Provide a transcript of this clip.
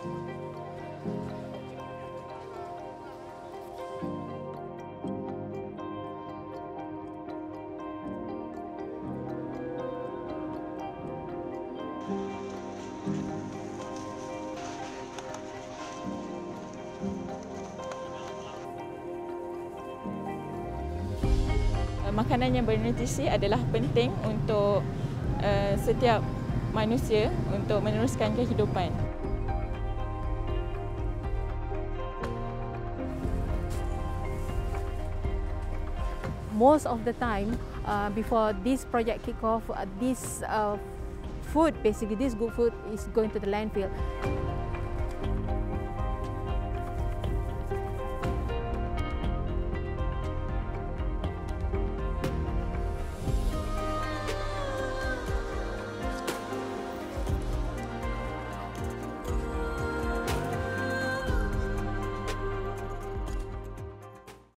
Eh, makanan yang bernutrisi adalah penting untuk uh, setiap manusia untuk meneruskan kehidupan. Most of the time, uh, before this project kick off, uh, this uh, food, basically this good food, is going to the landfill.